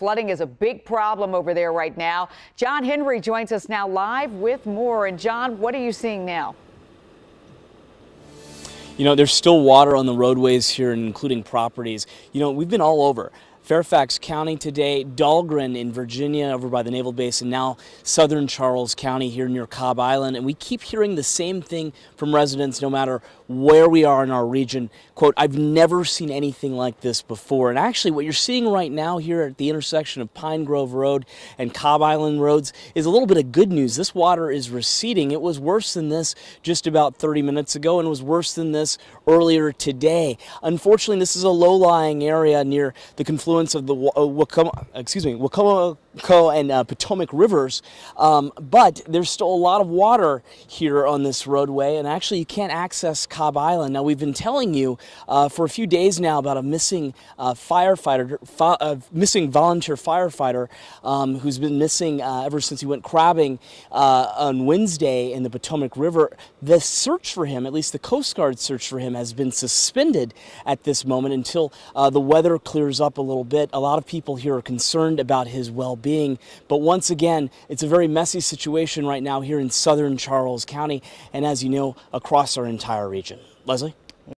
Flooding is a big problem over there right now. John Henry joins us now live with more. And John, what are you seeing now? You know, there's still water on the roadways here, including properties. You know, we've been all over. Fairfax County today, Dahlgren in Virginia over by the Naval Base, and now southern Charles County here near Cobb Island. And we keep hearing the same thing from residents no matter where we are in our region. Quote, I've never seen anything like this before. And actually, what you're seeing right now here at the intersection of Pine Grove Road and Cobb Island roads is a little bit of good news. This water is receding. It was worse than this just about 30 minutes ago and was worse than this earlier today. Unfortunately, this is a low lying area near the confluence confluence of the uh, excuse me, Wicomico and uh, Potomac rivers, um, but there's still a lot of water here on this roadway, and actually you can't access Cobb Island. Now we've been telling you uh, for a few days now about a missing uh, firefighter, uh, missing volunteer firefighter um, who's been missing uh, ever since he went crabbing on Wednesday in the Potomac River. The search for him, at least the Coast Guard search for him, has been suspended at this moment until the weather clears up a little bit. A lot of people here are concerned about his well being. But once again, it's a very messy situation right now here in southern Charles County and, as you know, across our entire region. Leslie?